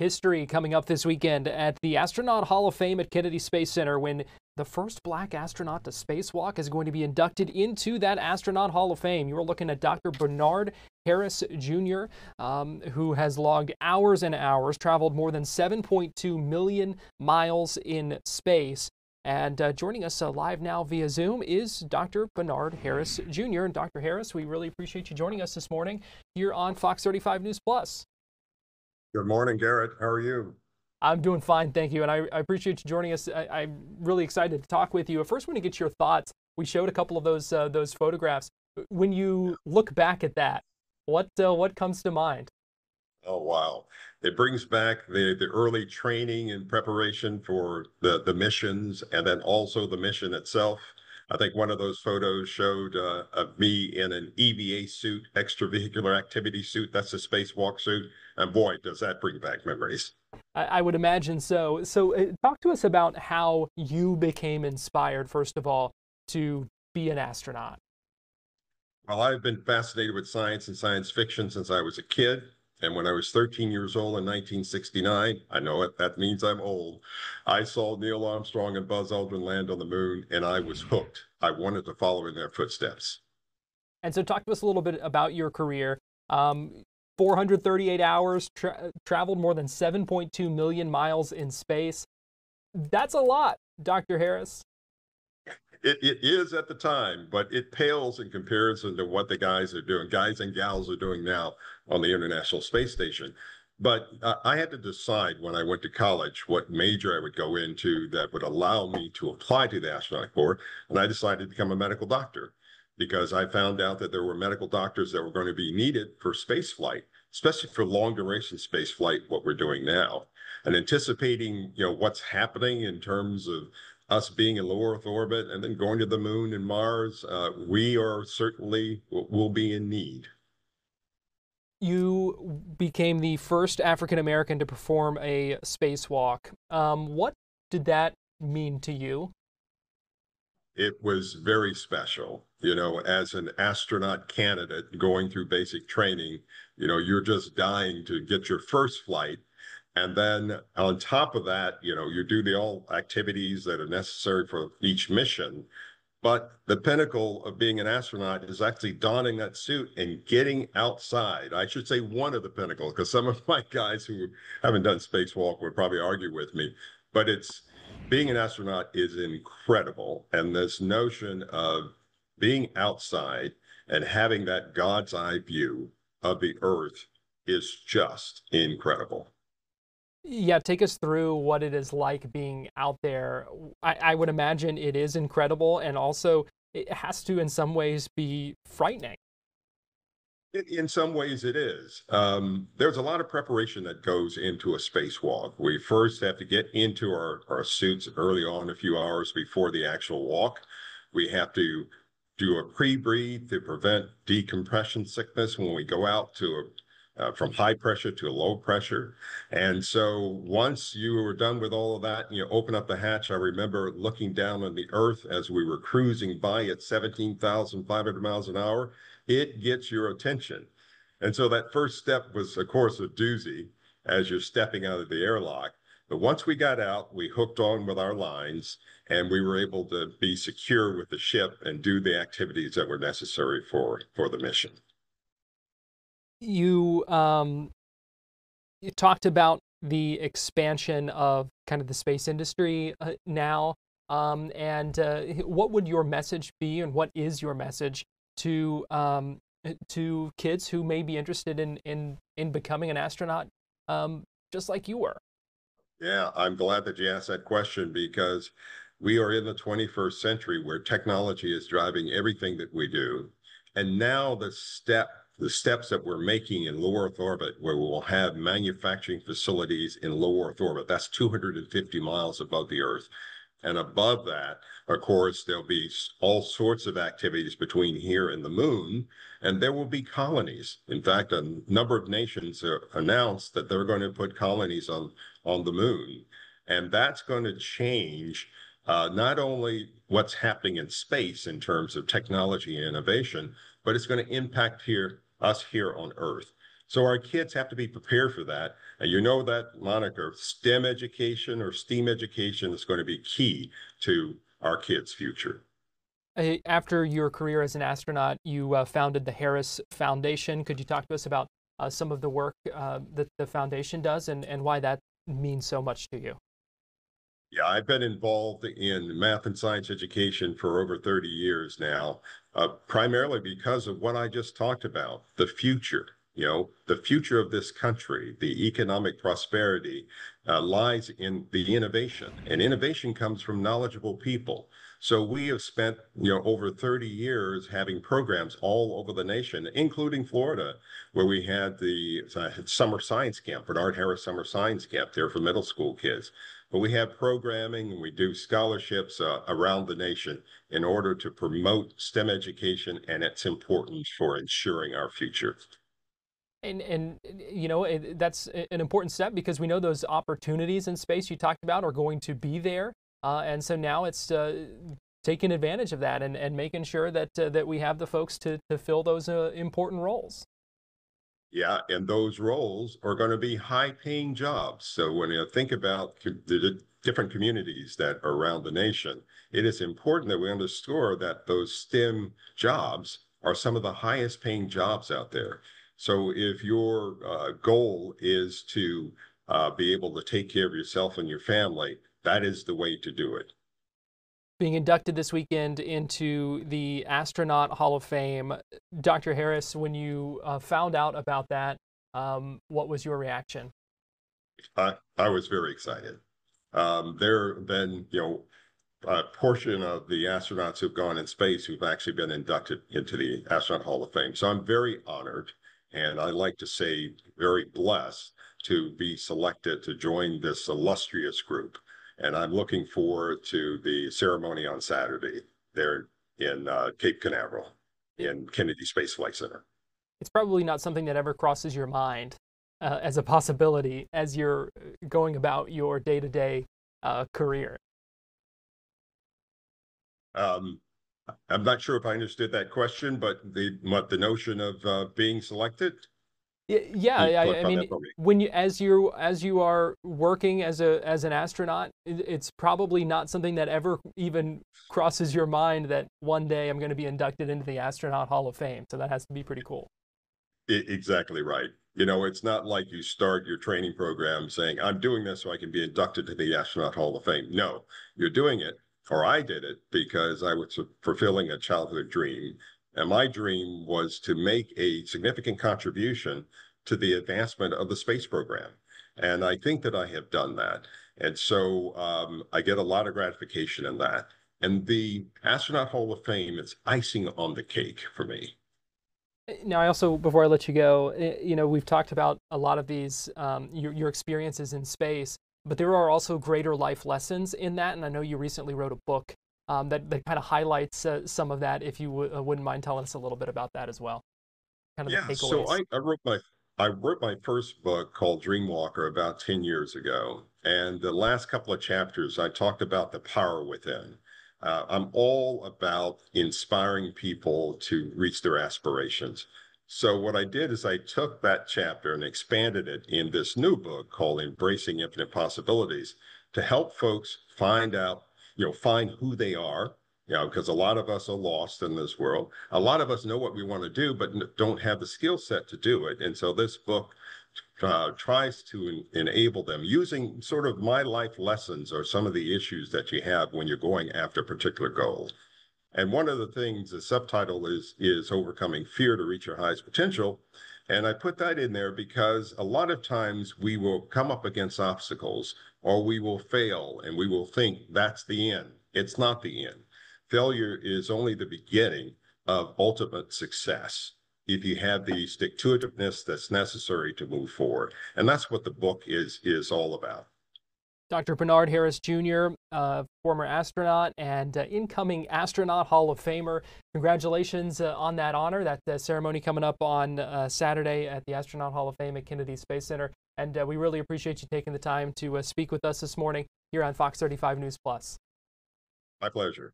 history coming up this weekend at the Astronaut Hall of Fame at Kennedy Space Center when the first black astronaut to spacewalk is going to be inducted into that Astronaut Hall of Fame. You are looking at Dr. Bernard Harris Jr., um, who has logged hours and hours, traveled more than 7.2 million miles in space. And uh, joining us uh, live now via Zoom is Dr. Bernard Harris Jr. And Dr. Harris, we really appreciate you joining us this morning here on Fox 35 News Plus. Good morning, Garrett. How are you? I'm doing fine, thank you. And I, I appreciate you joining us. I, am really excited to talk with you. I first want to get your thoughts. We showed a couple of those uh, those photographs. When you look back at that, what uh, what comes to mind? Oh wow! It brings back the the early training and preparation for the the missions, and then also the mission itself. I think one of those photos showed uh, of me in an EVA suit, extravehicular activity suit. That's a spacewalk suit. And boy, does that bring back memories. I, I would imagine so. So, uh, talk to us about how you became inspired, first of all, to be an astronaut. Well, I've been fascinated with science and science fiction since I was a kid. And when I was 13 years old in 1969, I know it, that means I'm old, I saw Neil Armstrong and Buzz Aldrin land on the moon, and I was hooked. I wanted to follow in their footsteps. And so, talk to us a little bit about your career. Um, 438 hours, tra- traveled more than 7.2 million miles in space. That's a lot, Dr. Harris. It, it is at the time, but it pales in comparison to what the guys are doing, guys and gals are doing now on the International Space Station. But uh, I had to decide when I went to college what major I would go into that would allow me to apply to the astronaut corps. And I decided to become a medical doctor because I found out that there were medical doctors that were going to be needed for space flight, especially for long duration space flight, what we're doing now. And anticipating, you know, what's happening in terms of us being in low Earth orbit and then going to the moon and Mars, uh, we are certainly will be in need. You became the first African American to perform a spacewalk. Um, what did that mean to you? It was very special. You know, as an astronaut candidate going through basic training, you know, you're just dying to get your first flight and then on top of that, you know, you do the all activities that are necessary for each mission. But the pinnacle of being an astronaut is actually donning that suit and getting outside. I should say one of the pinnacles, because some of my guys who haven't done spacewalk would probably argue with me. But it's being an astronaut is incredible. And this notion of being outside and having that God's eye view of the earth is just incredible. Yeah, take us through what it is like being out there. I, I would imagine it is incredible, and also it has to, in some ways, be frightening. In some ways, it is. Um, there's a lot of preparation that goes into a spacewalk. We first have to get into our, our suits early on, a few hours before the actual walk. We have to do a pre breathe to prevent decompression sickness when we go out to a uh, from high pressure to low pressure. And so once you were done with all of that, and you open up the hatch. I remember looking down on the earth as we were cruising by at 17,500 miles an hour. It gets your attention. And so that first step was, of course, a doozy as you're stepping out of the airlock. But once we got out, we hooked on with our lines and we were able to be secure with the ship and do the activities that were necessary for, for the mission you um, you talked about the expansion of kind of the space industry uh, now, um, and uh, what would your message be, and what is your message to um, to kids who may be interested in in in becoming an astronaut, um, just like you were? Yeah, I'm glad that you asked that question because we are in the 21st century where technology is driving everything that we do. And now the step the steps that we're making in low Earth orbit, where we will have manufacturing facilities in low Earth orbit, that's 250 miles above the Earth. And above that, of course, there'll be all sorts of activities between here and the moon, and there will be colonies. In fact, a number of nations announced that they're going to put colonies on, on the moon. And that's going to change uh, not only what's happening in space in terms of technology and innovation, but it's going to impact here us here on Earth. So our kids have to be prepared for that. And you know that moniker, STEM education or STEAM education is going to be key to our kids' future. After your career as an astronaut, you uh, founded the Harris Foundation. Could you talk to us about uh, some of the work uh, that the foundation does and, and why that means so much to you? Yeah, I've been involved in math and science education for over 30 years now, uh, primarily because of what I just talked about the future. You know, the future of this country, the economic prosperity uh, lies in the innovation, and innovation comes from knowledgeable people. So we have spent, you know, over 30 years having programs all over the nation, including Florida, where we had the uh, summer science camp, Bernard Harris Summer Science Camp there for middle school kids. But we have programming and we do scholarships uh, around the nation in order to promote STEM education and its importance for ensuring our future. And, and you know that's an important step because we know those opportunities in space you talked about are going to be there, uh, and so now it's uh, taking advantage of that and, and making sure that uh, that we have the folks to to fill those uh, important roles. Yeah, and those roles are going to be high-paying jobs. So when you think about the different communities that are around the nation, it is important that we underscore that those STEM jobs are some of the highest paying jobs out there. So if your uh, goal is to uh, be able to take care of yourself and your family, that is the way to do it. Being inducted this weekend into the Astronaut Hall of Fame, Dr. Harris, when you uh, found out about that, um, what was your reaction? I, I was very excited. Um, there have been, you know, a portion of the astronauts who've gone in space who've actually been inducted into the Astronaut Hall of Fame. So I'm very honored and I like to say very blessed to be selected to join this illustrious group. And I'm looking forward to the ceremony on Saturday there in uh, Cape Canaveral in Kennedy Space Flight Center. It's probably not something that ever crosses your mind uh, as a possibility as you're going about your day to day career. Um, I'm not sure if I understood that question, but the what the notion of uh, being selected. Yeah, I, I mean, when you as you as you are working as a as an astronaut, it's probably not something that ever even crosses your mind that one day I'm going to be inducted into the Astronaut Hall of Fame. So that has to be pretty cool. Exactly right. You know, it's not like you start your training program saying, I'm doing this so I can be inducted to the Astronaut Hall of Fame. No, you're doing it or I did it because I was fulfilling a childhood dream. And my dream was to make a significant contribution to the advancement of the space program. And I think that I have done that. And so um, I get a lot of gratification in that. And the Astronaut Hall of Fame is icing on the cake for me. Now, I also, before I let you go, eh, you know, we've talked about a lot of these, um, your, your experiences in space. But there are also greater life lessons in that, and I know you recently wrote a book um, that, that kind of highlights uh, some of that. If you w- uh, wouldn't mind telling us a little bit about that as well. Kind of yeah, so I, I wrote my I wrote my first book called Dreamwalker about 10 years ago. And the last couple of chapters, I talked about the power within. Uh, I'm all about inspiring people to reach their aspirations. So what I did is I took that chapter and expanded it in this new book called Embracing Infinite Possibilities to help folks find out, you know, find who they are, you know, because a lot of us are lost in this world. A lot of us know what we want to do, but don't have the skill set to do it. And so this book uh, tries to en enable them using sort of my life lessons or some of the issues that you have when you're going after a particular goal. And one of the things, the subtitle is is overcoming fear to reach your highest potential. And I put that in there because a lot of times we will come up against obstacles or we will fail and we will think that's the end. It's not the end. Failure is only the beginning of ultimate success if you have the stick to itiveness that's necessary to move forward. And that's what the book is is all about. Dr. Bernard Harris Jr., uh, former astronaut and uh, incoming Astronaut Hall of Famer. Congratulations uh, on that honor. That uh, ceremony coming up on uh, Saturday at the Astronaut Hall of Fame at Kennedy Space Center. And uh, we really appreciate you taking the time to speak with us this morning here on Fox 35 News Plus. My pleasure.